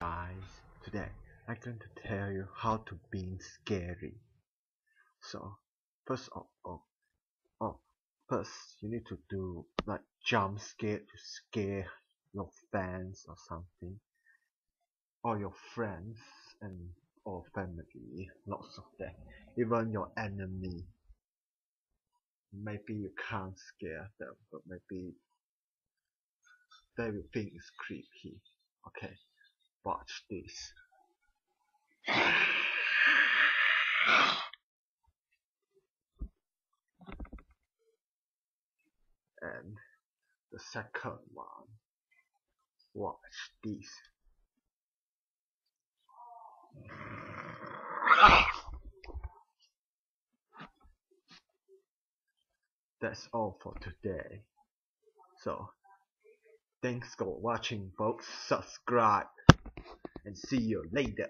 guys today. I'm going to tell you how to be scary. So first of all oh, first you need to do like jump scare to scare your fans or something. Or your friends and or family lots of them even your enemy. Maybe you can't scare them but maybe they will think it's creepy. Okay watch this. And the second one. Watch this. That's all for today. So thanks for watching folks. Subscribe and see you later